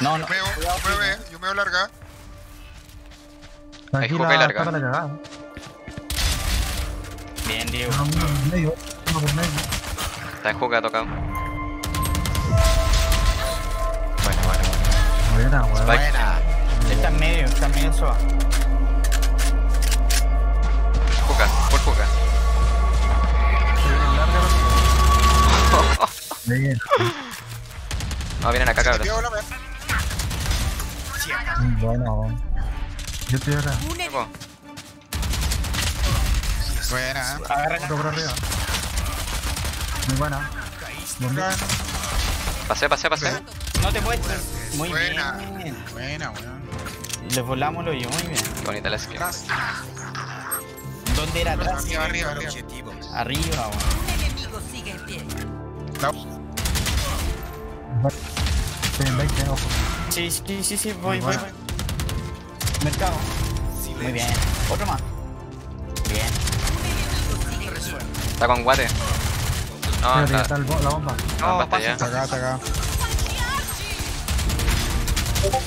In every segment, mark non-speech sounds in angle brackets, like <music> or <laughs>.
No, no. Yo meo, cuidado, yo cuidado. eh, yo meo larga. Tranquila, juca y larga. está para. Bien, Diego. No, uno por medio, uno por medio. Está en juca tocado. Bueno, bueno, bueno. Buena. Spike. Buena. Está en medio, está en medio soa. Juca, por juca. Bien. No, <laughs> vienen acá, cabros. Mea. Bueno. Yo estoy acá. Tipo, Buena. Agarra por arriba. Muy buena. Bombi- Pasé, pasé, pasé. No te muestres. Muy Buena. bien. Buena, weón. Le volamos lo yo, muy bien. Qué bonita la skin. ¿Dónde era atrás? Arriba, arriba, arriba. Arriba, weón. enemigo sigue en pie. Estoy en 20, ojo. Sí, sí, sí, sí, voy, voy, voy. Mercado. Muy bien. Otro más. Bien. Está con guate. No, Espérate, está. está el bo- la bomba. No, basta ya. Está acá, está acá.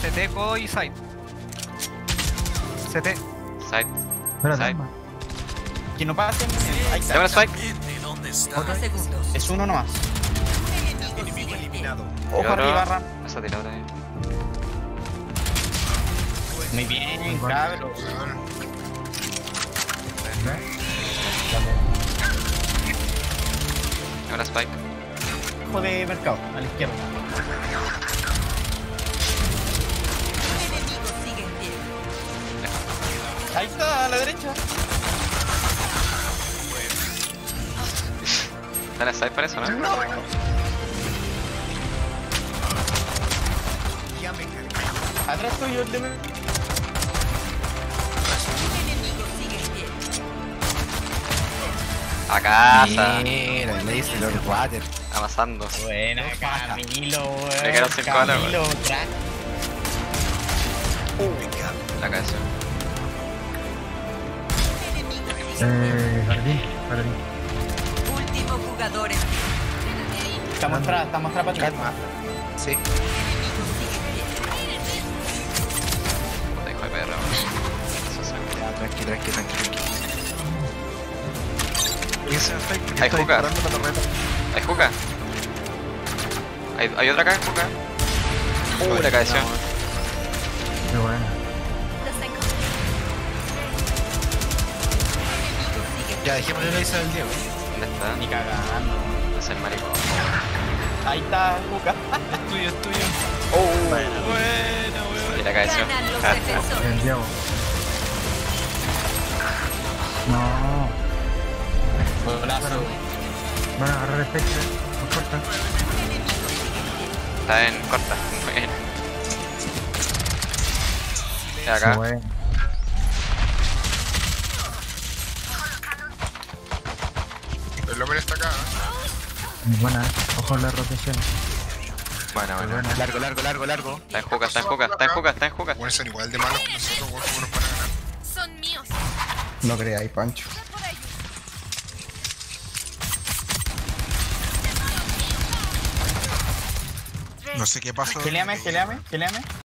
CT, Go y Side. CT. Side. Espérate, Side. Que no pase. Ahí Dame está. el spike. 30 segundos. Es uno nomás. Enemigo eliminado. Ojo arriba, Ram. Esa tiradora ahí. Muy bien, bueno. cabros. Weón. Ahora spike. Ojo de mercado, a la izquierda. Ahí está, a la derecha. Dale side para eso, ¿no? Atrás tuyo el de A casa. Mira, le dice Lord Water. Amasando. Buena, Camilo, weón. Me quedaron sin cola, Camilo, crack. La cabeza. Enemigo sigue. Eh, jardín, jardín. Último jugador. Estamos atrás, estamos atrás para ti. Sí. Hijo de perro. Eso es- Ya, tranqui, Hay juca. Hay juca. Hay, hay otra acá, juca. Uh, la cabeza. Qué en Ya, dejémosle la isla del Diego. ¿Dónde está? Ni cagando. Es el maricón. Ahí está, Luca. <laughs> Es tuyo, es tuyo. Oh, Bueno, weón. y la cabeza. Ganan los Ah, defensores. El Diego. No. Golazo. Van a agarrar. No corta. Está en corta. <laughs> Bueno. Qué acá. bueno. El hombre está acá. ¿eh? Buena. Ojo en la rotación. Bueno, bueno. buena. Largo, largo, largo, largo. Está en juca, está en juca, está en juca, está en juca. Bueno, son igual de malos que nosotros, weón, ¿cómo nos van a ganar? Son míos. No creáis, Pancho. No sé qué pasó. Geleame, geleame, geleame.